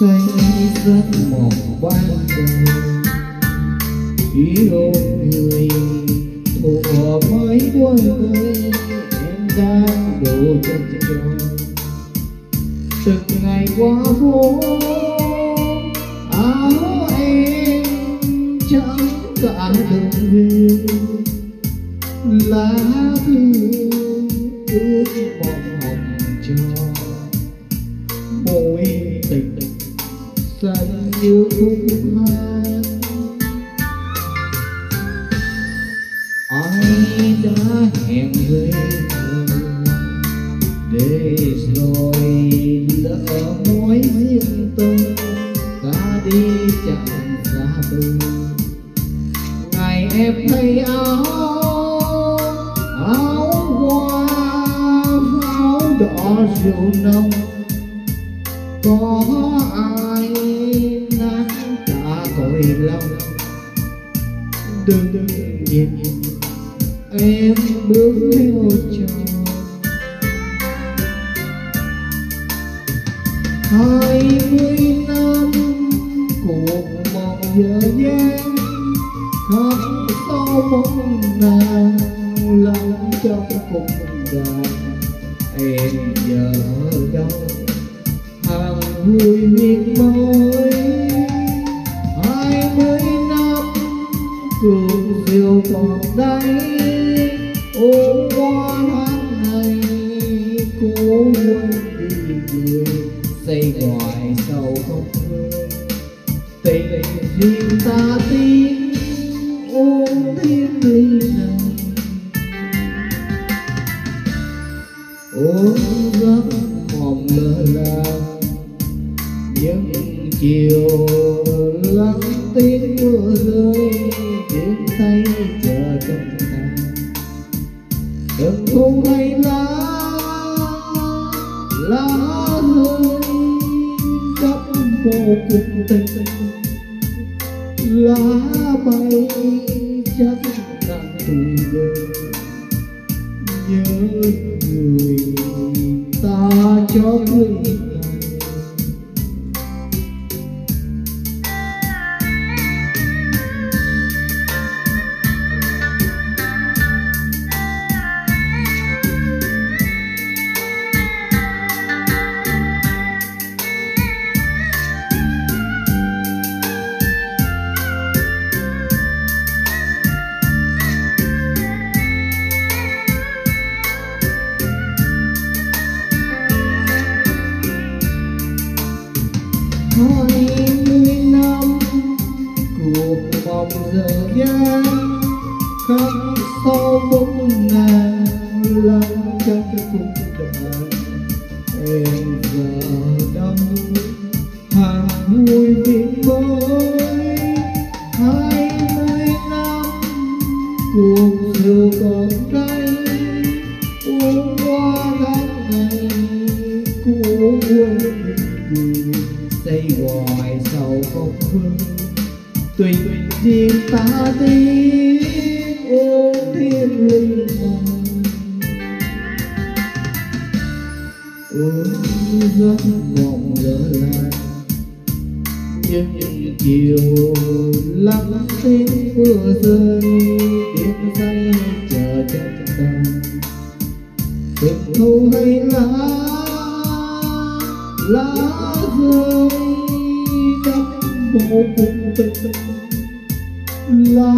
say giấc mộng ban đầu. Yêu người thuở mới đôi mươi, em đang đổ chân tròn từng ngày qua phố, áo em trắng cả đường về. Lá thư ước mong hồng cho Yêu như khung ai đã hẹn với để rồi lỡ mối duyên, tôi ta đi chẳng xa tôi ngày em thấy áo áo hoa áo đỏ rượu nồng có ai cả cội lòng. Đừng nhìn em bước theo chồng hai mươi năm cuộc mong giờ gian khóc sau mong nàng lòng trong cùng đàn em giờ ở đâu hàng vui miệt mới còn đây ôm qua tháng ngày cố quên đi người xây ngoài sầu không quên tình riêng ta tin ôm thiên ly này ôm giấc mộng lơ là, những chiều đừng thu hay lá lá rơi đắp vô cùng tình. Lá bay chắc đang tuổi đời nhớ người ta cho người này hai mươi năm cuộc vòng giờ gian khắc sâu bóng ngàn lặng trong cuộc đời em giờ đông hàng vui biển mới hai mươi năm, cuộc sự còn đây. Uống qua tháng ngày của quên xây hoài sầu không vương tùy riêng ta đi ôm thiên linh này ôm giấc mộng lỡ lại những chiều lặng tiếng mưa rơi, tiếng say chờ chân ta từng thu hay lá lá đắp một cùng tình lá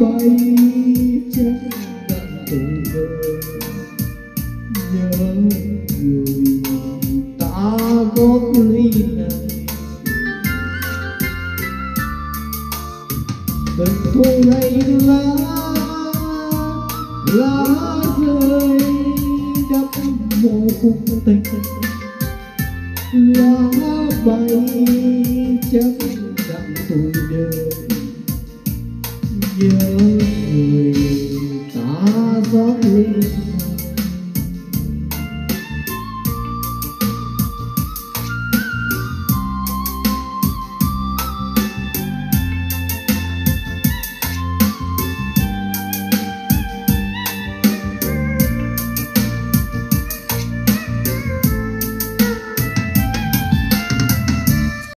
bay chắc đặng tuổi đời nhớ người ta gót ly này từng thu hay lá lá rơi đắp một cùng tình lá bay chắc cuộc đời nhớ người ta gió linh